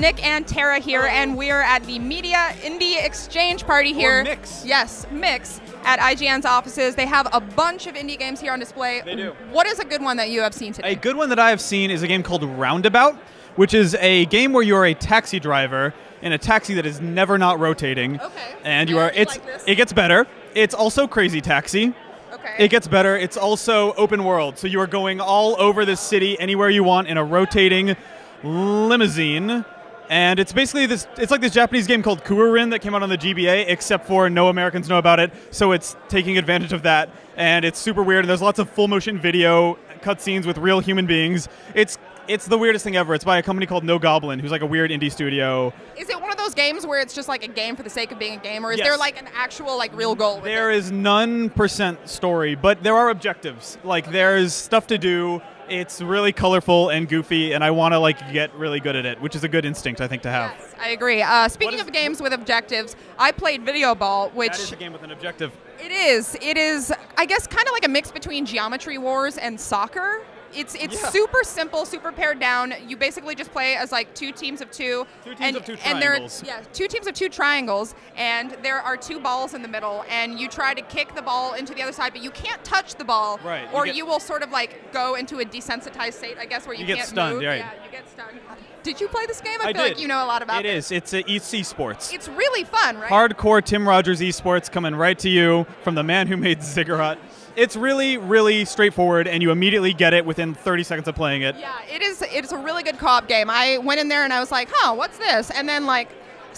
Nick and Tara here, and we're at the Media Indie Exchange Party here. Mix. Yes, Mix at IGN's offices. They have a bunch of indie games here on display. They do. What is a good one that you have seen today? A good one that I have seen is a game called Roundabout, which is a game where you are a taxi driver in a taxi that is never not rotating. Okay. And you I are it's like it gets better. It's also Crazy Taxi. okay. It gets better. It's also open world. So you are going all over this city anywhere you want in a rotating limousine. And it's basically this it's like this Japanese game called Kururin that came out on the GBA except for no Americans know about it. So it's taking advantage of that and it's super weird and there's lots of full motion video cutscenes with real human beings. It's it's the weirdest thing ever. It's by a company called No Goblin, who's like a weird indie studio. is it one of those games where it's just like a game for the sake of being a game, or is Yes. there like an actual like real goal? With There is none percent story, but there are objectives. Like there's stuff to do. It's really colorful and goofy, and I want to like get really good at it, which is a good instinct I think to have. Yes, I agree. Uh, speaking of games with objectives, I played Videoball, which That is a game with an objective. It is. It is. I guess kind of like a mix between Geometry Wars and soccer. It's it's Yeah. super simple, super pared down. You basically just play as like two teams of two. Two teams and, of two and there- triangles. yeah, two teams of two triangles, and there are two balls in the middle, and you try to kick the ball into the other side, but you can't touch the ball, Right, you or get- you will sort of like go into a desensitized state, I guess, where you, You get can't stunned, move. right. Yeah, you get stunned. Did you play this game? I, I feel did. like you know a lot about it. It is. It's a EC Sports. It's really fun, right? Hardcore Tim Rogers esports coming right to you from the man who made Ziggurat. It's really, really straightforward, and you immediately get it within 30 seconds of playing it. Yeah, it is. It's a really good co-op game. I went in there and I was like, "Huh, what's this?" And then like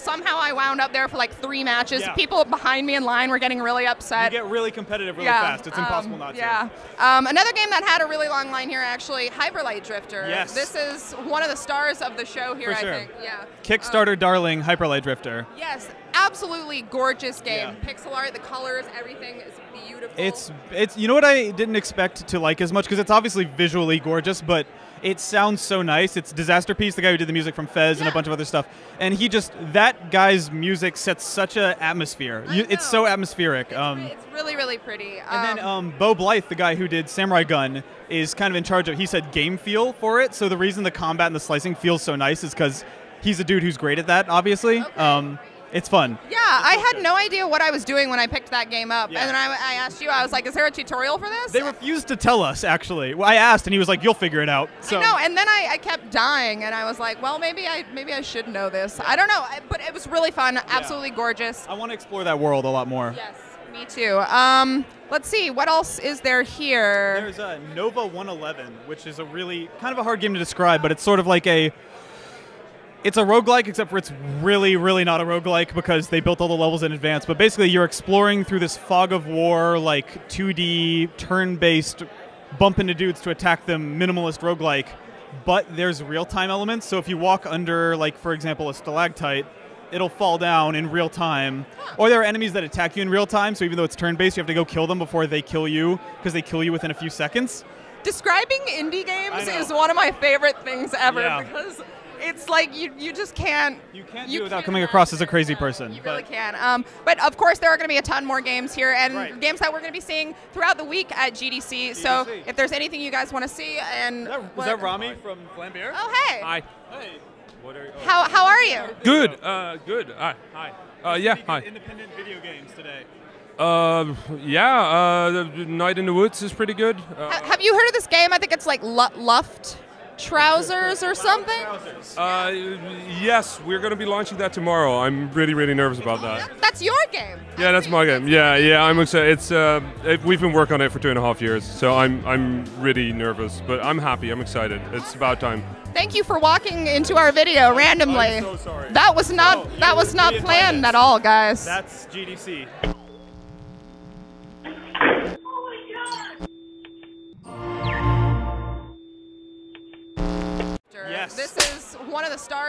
somehow I wound up there for like three matches. Yeah. People behind me in line were getting really upset. You get really competitive really yeah, fast. It's impossible um, not to. Yeah. Um, another game that had a really long line here, actually, Hyper Light Drifter. Yes. This is one of the stars of the show here. For sure. I think. Yeah. Kickstarter darling Hyper Light Drifter. Yes, absolutely gorgeous game. Yeah. Pixel art, the colors, everything is beautiful. It's it's you know what I didn't expect to like as much because it's obviously visually gorgeous, but it sounds so nice. It's Disasterpeace, the guy who did the music from Fez and a bunch of other stuff, and he just that guy's music sets such a atmosphere. You, it's so atmospheric. It's, um, it's really really pretty. and then um, Beau Blyth, the guy who did Samurai Gunn, is kind of in charge of. He said game feel for it. So the reason the combat and the slicing feels so nice is because he's a dude who's great at that. Obviously, Okay. um, it's fun. Yeah, I had no idea what I was doing when I picked that game up. Yeah. And then I, I asked you, I was like, is there a tutorial for this? They refused to tell us. Actually, well, I asked, and he was like, "You'll figure it out." So I know, and then I, I kept dying, and I was like, well, maybe I maybe I should know this. I don't know, but it was really fun, absolutely gorgeous. I want to explore that world a lot more. Yes, me too. Um, let's see, what else is there here? There's a Nova 111, which is a really kind of a hard game to describe, but it's sort of like a. It's a roguelike, except for it's really, really not a roguelike because they built all the levels in advance. But basically, you're exploring through this fog of war, like 2D, turn based, bump into dudes to attack them, minimalist roguelike. But there's real time elements. So if you walk under, like, for example, a stalactite, it'll fall down in real time. Or there are enemies that attack you in real time. So even though it's turn based, you have to go kill them before they kill you because they kill you within a few seconds. Describing indie games is one of my favorite things ever Yeah. because it's like you, you just can't. You can't do it without coming across as a crazy person, You really but- can. Um, but of course, there are going to be a ton more games here and Right. games that we're going to be seeing throughout the week at GDC. So if there's anything you guys want to see, and Is that, was that Rami from Vlambeer? Oh hey. Hi. Hey. What are you? oh. How how are you? Good. Uh, good. Hi. Hi. Uh, yeah. Hi. Independent video games today. Uh, yeah. Uh, the Night in the Woods is pretty good. Uh, have you heard of this game? I think it's like Lu- Luft Trousers or something. uh, yes, we're gonna be launching that tomorrow. I'm really, really nervous about that. That's your game. Yeah, that's my game. Yeah, yeah. I'm excited. It's uh, it, we've been working on it for two and a half years, so I'm I'm really nervous, but I'm happy. I'm excited. It's about time. Thank you for walking into our video randomly. I'm so sorry. That was not Oh, that was not planned at all, guys. That's GDC. One of the stars